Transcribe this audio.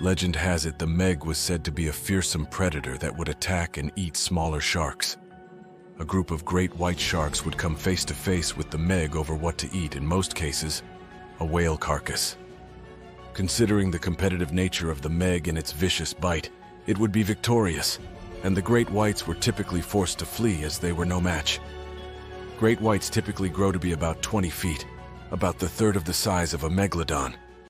Legend has it the Meg was said to be a fearsome predator that would attack and eat smaller sharks. A group of great white sharks would come face to face with the Meg over what to eat, in most cases, a whale carcass. Considering the competitive nature of the Meg and its vicious bite, it would be victorious, and the great whites were typically forced to flee as they were no match. Great whites typically grow to be about 20 feet, about the third of the size of a megalodon.